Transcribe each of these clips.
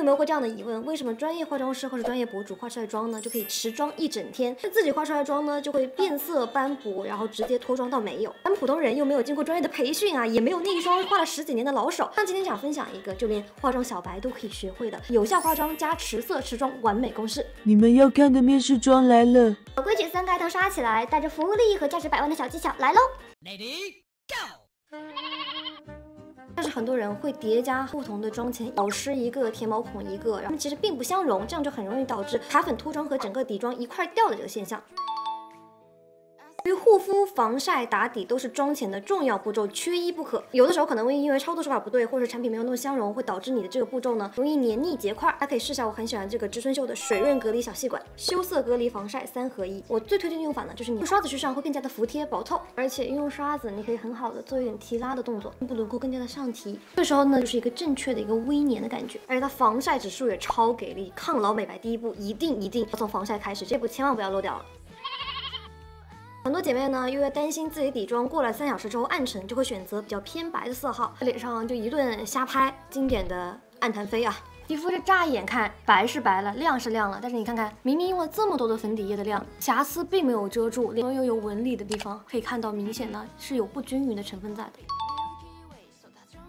有没有过这样的疑问？为什么专业化妆师或者专业博主化出来的妆呢，就可以持妆一整天？那自己化出来的妆呢，就会变色斑驳，然后直接脱妆到没有。咱们普通人又没有经过专业的培训啊，也没有那一双化了十几年的老手。那今天想分享一个，就连化妆小白都可以学会的有效化妆加持色持妆完美公式。你们要看的面试妆来了，老规矩三个爱头刷起来，带着福利和价值百万的小技巧来喽！但是很多人会叠加不同的妆前，保湿一个，填毛孔一个，然后其实并不相容，这样就很容易导致卡粉脱妆和整个底妆一块掉的这个现象。对于护肤、防晒、打底都是妆前的重要步骤，缺一不可。有的时候可能会因为操作手法不对，或者产品没有那么相容，会导致你的这个步骤呢容易黏腻结块。大家可以试下，我很喜欢这个植村秀的水润隔离小细管，修色、隔离、防晒三合一。我最推荐的用法呢，就是你用刷子去上会更加的服帖薄透，而且用刷子你可以很好的做一点提拉的动作，面部轮廓更加的上提。这时候呢，就是一个正确的一个微黏的感觉，而且它防晒指数也超给力。抗老美白第一步一定一定要从防晒开始，这步千万不要漏掉了。很多姐妹呢，因为担心自己底妆过了三小时之后暗沉，就会选择比较偏白的色号，在脸上就一顿瞎拍，经典的暗弹飞啊！皮肤这乍一眼看白是白了，亮是亮了，但是你看看，明明用了这么多的粉底液的量，瑕疵并没有遮住，脸上又有纹理的地方，可以看到明显呢是有不均匀的成分在的。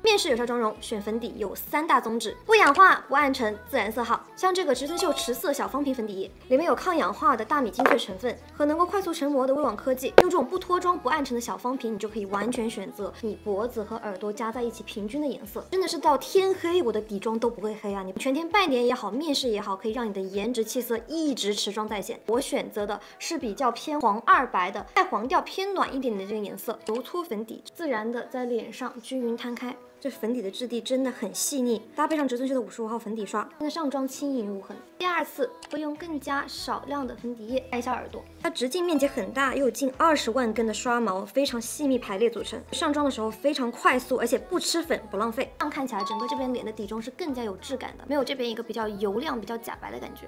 面试有效妆容，选粉底有三大宗旨：不氧化、不暗沉、自然色号。像这个植村秀持色小方瓶粉底液，里面有抗氧化的大米精粹成分和能够快速成膜的微网科技。用这种不脱妆、不暗沉的小方瓶，你就可以完全选择你脖子和耳朵加在一起平均的颜色，真的是到天黑我的底妆都不会黑啊！你全天拜年也好，面试也好，可以让你的颜值气色一直持妆在线。我选择的是比较偏黄二白的，带黄调偏暖一点的这个颜色，揉搓粉底，自然的在脸上均匀摊开。这粉底的质地真的很细腻，搭配上植村秀的五十五号粉底刷，真的上妆轻盈无痕。第二次会用更加少量的粉底液盖一下耳朵，它直径面积很大，又有近二十万根的刷毛，非常细密排列组成，上妆的时候非常快速，而且不吃粉不浪费。这样看起来整个这边脸的底妆是更加有质感的，没有这边一个比较油亮、比较假白的感觉。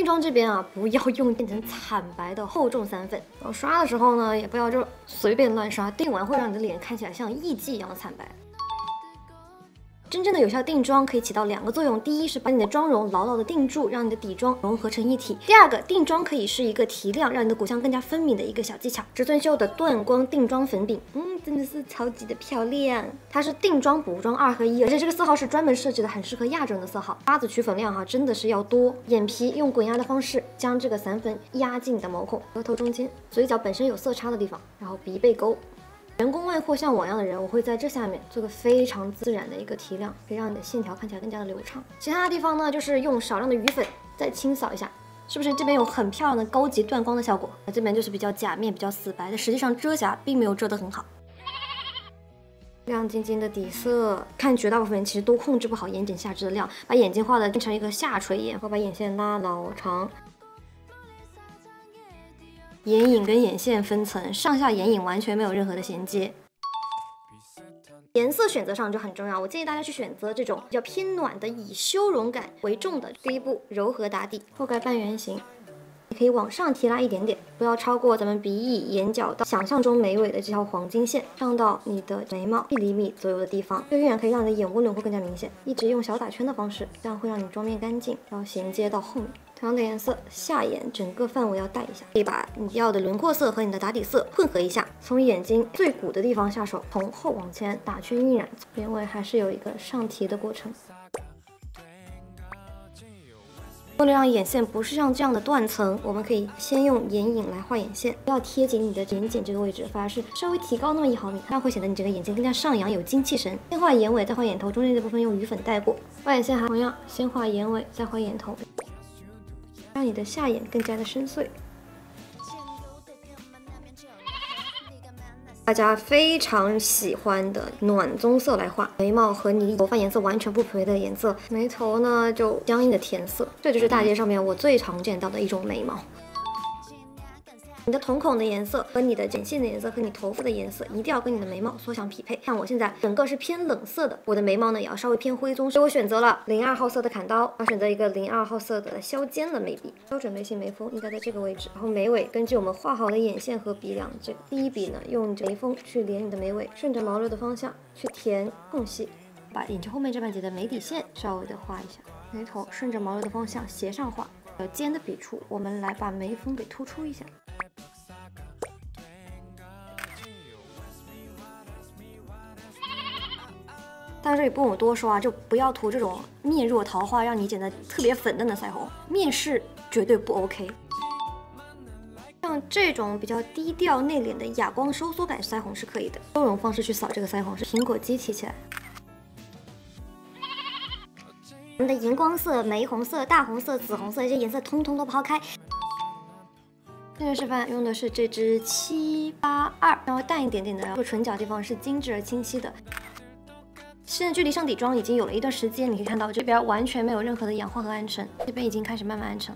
定妆这边啊，不要用变成惨白的厚重散粉，然后刷的时候呢，也不要就随便乱刷，定完会让你的脸看起来像艺妓一样的惨白。真正的有效定妆可以起到两个作用，第一是把你的妆容牢牢的定住，让你的底妆融合成一体；第二个，定妆可以是一个提亮，让你的骨相更加分明的一个小技巧。植村秀的断光定妆粉饼，嗯，真的是超级的漂亮。它是定妆补妆二合一，而且这个色号是专门设计的，很适合亚洲人的色号。刷子取粉量哈，真的是要多。眼皮用滚压的方式将这个散粉压进你的毛孔、额头中间、嘴角本身有色差的地方，然后鼻背沟。人工外扩像我一样的人，我会在这下面做个非常自然的一个提亮，可以让你的线条看起来更加的流畅。其他的地方呢，就是用少量的余粉再清扫一下，是不是这边有很漂亮的高级断光的效果？那这边就是比较假面、比较死白的，实际上遮瑕并没有遮得很好。亮晶晶的底色，看绝大部分人其实都控制不好眼睑下至的量，把眼睛画的变成一个下垂眼，或把眼线拉老长。眼影跟眼线分层，上下眼影完全没有任何的衔接。颜色选择上就很重要，我建议大家去选择这种比较偏暖的，以修容感为重的。第一步，柔和打底，覆盖半圆形，你可以往上提拉一点点，不要超过咱们鼻翼、眼角到想象中眉尾的这条黄金线，上到你的眉毛一厘米左右的地方，这个晕染可以让你的眼窝轮廓更加明显。一直用小打圈的方式，这样会让你妆面干净，然后衔接到后面。同样的颜色，下眼整个范围要带一下，可以把你要的轮廓色和你的打底色混合一下。从眼睛最鼓的地方下手，从后往前打圈晕染，眼尾还是有一个上提的过程。为了让眼线不是像这样的断层，我们可以先用眼影来画眼线，不要贴紧你的眼睑这个位置，反而是稍微提高那么一毫米，这样会显得你这个眼睛更加上扬，有精气神。先画眼尾，再画眼头，中间这部分用余粉带过。画眼线还同样，先画眼尾，再画眼头。让你的下眼更加的深邃。大家非常喜欢的暖棕色来画眉毛，和你头发颜色完全不匹配的颜色。眉头呢，就僵硬的填色，这就是大街上面我最常见到的一种眉毛。你的瞳孔的颜色和你的眼线的颜色和你头发的颜色一定要跟你的眉毛缩相匹配。像我现在整个是偏冷色的，我的眉毛呢也要稍微偏灰棕，所以我选择了零二号色的砍刀，要选择一个零二号色的削尖的眉笔，标准眉形眉峰应该在这个位置。然后眉尾根据我们画好的眼线和鼻梁，这第一笔呢用眉峰去连你的眉尾，顺着毛流的方向去填空隙。把眼睛后面这半截的眉底线稍微的画一下，眉头顺着毛流的方向斜上画，有尖的笔触，我们来把眉峰给突出一下。大家这里不用我多说啊，就不要涂这种面若桃花，让你显得特别粉嫩的腮红，面试绝对不 OK。像这种比较低调内敛的哑光收缩感腮红是可以的，收容方式去扫这个腮红是苹果肌提起来。我们的荧光色、玫红色、大红色、紫红色这些颜色通通都抛开。现在示范用的是这支七八二，稍微淡一点点的，然后唇角地方是精致而清晰的。现在距离上底妆已经有了一段时间，你可以看到这边完全没有任何的氧化和暗沉，这边已经开始慢慢暗沉。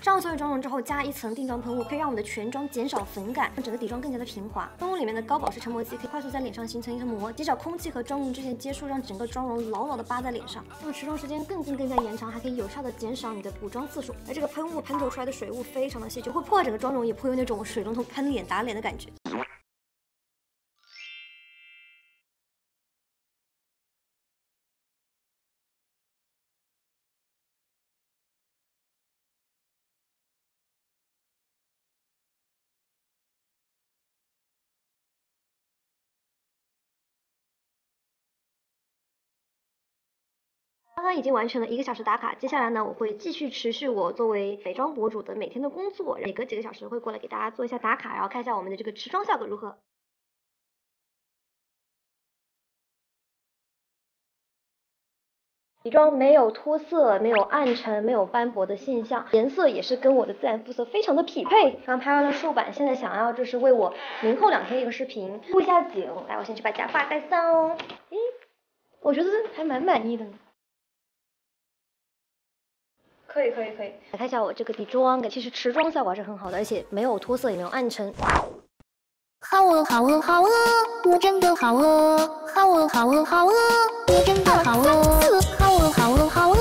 上完所有妆容之后，加一层定妆喷雾，可以让我们的全妆减少粉感，让整个底妆更加的平滑。喷雾里面的高保湿成膜剂可以快速在脸上形成一层膜，减少空气和妆容之间接触，让整个妆容牢牢的扒在脸上，让持妆时间更更更加延长，还可以有效的减少你的补妆次数。而这个喷雾喷头出来的水雾非常的细，就会破坏整个妆容，也不会有那种水龙头喷脸打脸的感觉。刚刚已经完成了一个小时打卡，接下来呢，我会继续持续我作为美妆博主的每天的工作，每隔几个小时会过来给大家做一下打卡，然后看一下我们的这个持妆效果如何。底妆没有脱色，没有暗沉，没有斑驳的现象，颜色也是跟我的自然肤色非常的匹配。刚拍完了竖版，现在想要就是为我明后两天一个视频布一下景。来，我先去把假发戴上哦。诶，我觉得还蛮满意的呢。可以可以可以，来看一下我这个底妆，其实持妆效果是很好的，而且没有脱色，也没有暗沉。好哦好饿好饿，我真的好饿，好饿好饿好饿，我真的好饿，好饿好饿好饿。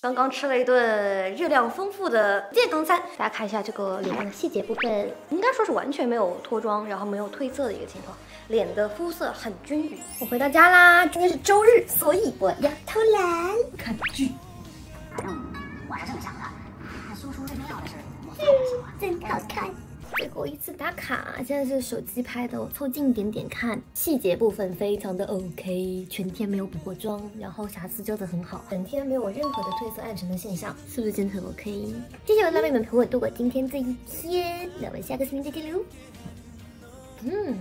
刚刚吃了一顿热量丰富的健康餐，大家看一下这个脸上的细节部分，应该说是完全没有脱妆，然后没有褪色的一个情况，脸的肤色很均匀。我回到家啦，今天是周日，所以我要偷懒看剧。反正，我是这么想的。叔叔这边要的是真好看。最后一次打卡，现在是手机拍的，我凑近一点点看，细节部分非常的 OK，全天没有补过妆，然后瑕疵遮得很好，整天没有任何的褪色暗沉的现象，是不是真的很 OK？谢谢我辣妹们陪我度过今天这一天，那我们下个视频再见喽。嗯。